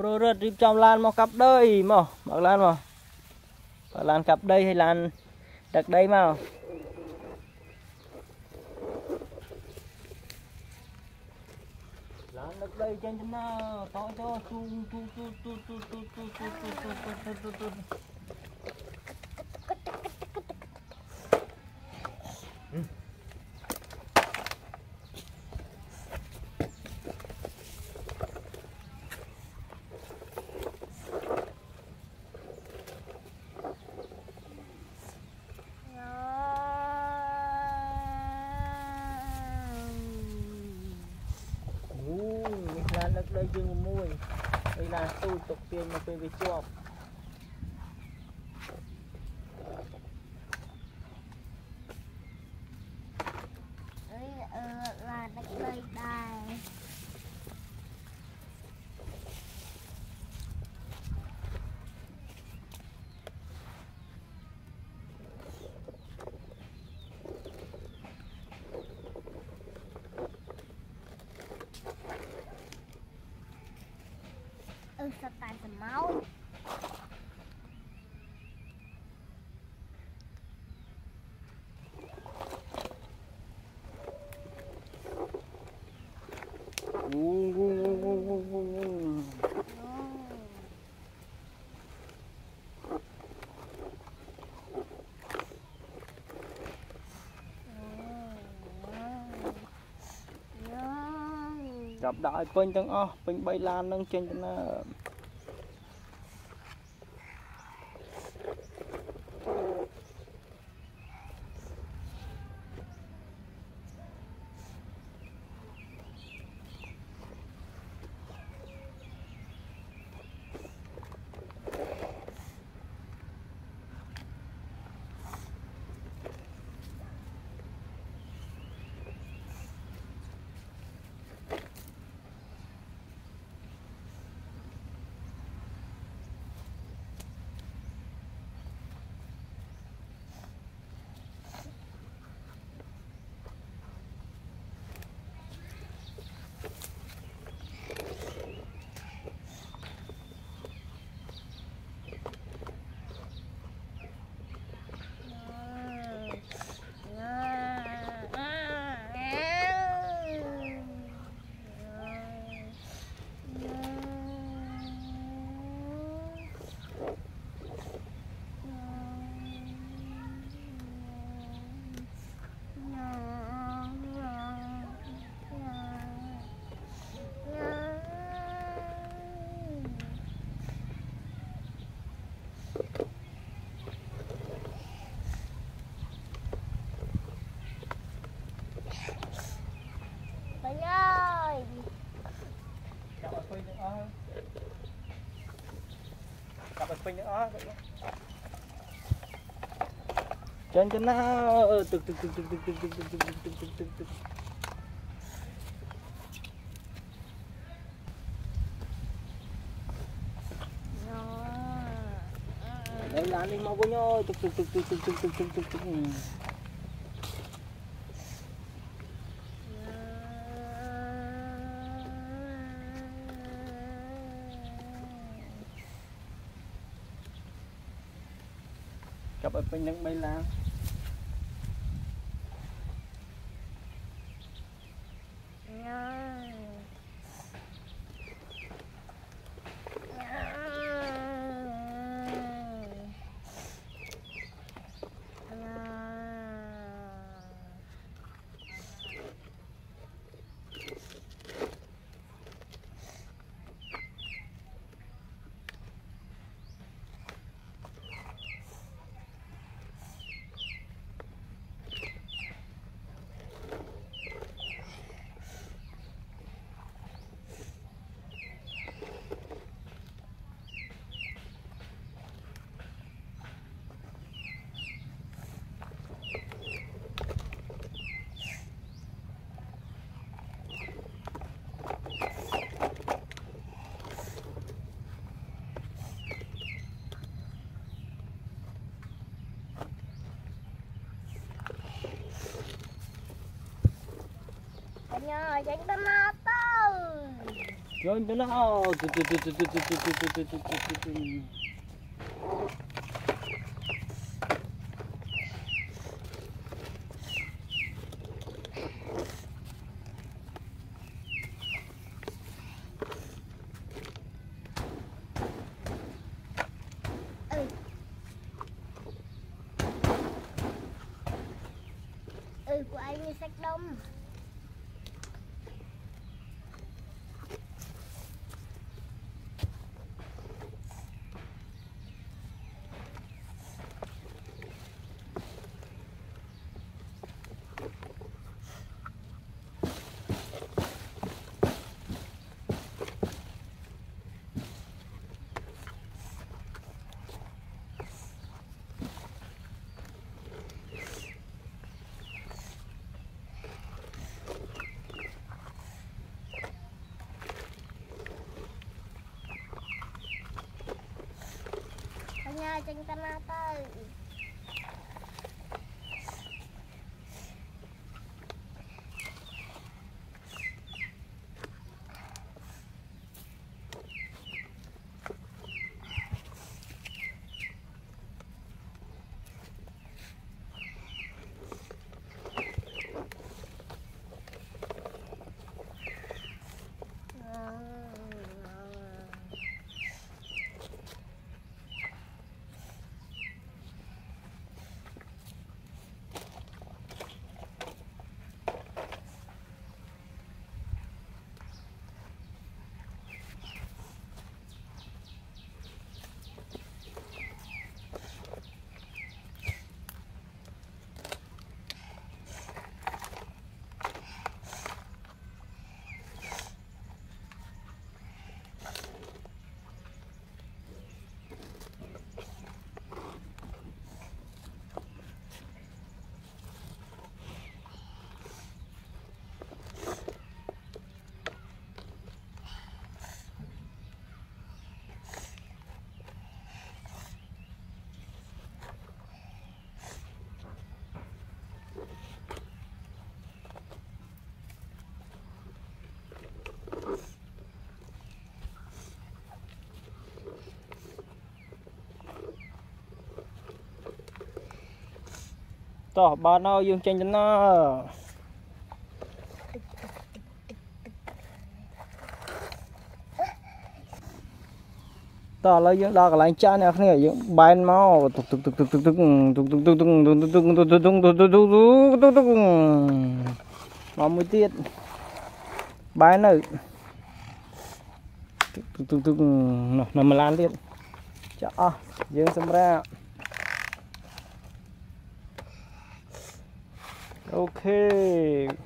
rồi rồi rịp trong lan mà cặp đây mà mặc lan mà Mặc lan cặp đây hay lan đặt đây mà lan đặt đây trên chân nào to cho tu tu tu tu tu tu tu ក្តីយើងមួយឯឡាទូចទុកទាញមកពេលវាជាប់អឺឡាដឹកដីដែរ sometimes a mouth. Gặp đại ពេញទាំងអស់ពេញ3ឡាននឹងចេញទៅណា Bánh chân chân nó tực tực tực tực tực tực tực tực tực tực tực tực tực tực đây là anh mau với nhau tực tực tực tực tực tực tực tực tực ប់ឲ្យពេញនឹង3ឡាន nhờ tránh tên nó tao trốn tên nó tu tu tu tu tu tu tu tu tu tu tu tu tu của anh như sách đông ញ៉ាចេញកណាទៅោះបានហើយយើងចេញទៅណាតោះឥឡូវយើងដល់កន្លែងចាស់អ្នកគ្នាយើងបែនមកទុកទុកទុកទុកទុកទុកទុកទុកទុកទុកទុកទុកទុកទុកទុកទុកទុកទុកទុកមកមួយទៀតបែននៅទុកទុកទុកនោះនៅម្លានទៀតចាអស់យើងសម្រាប់ Okay.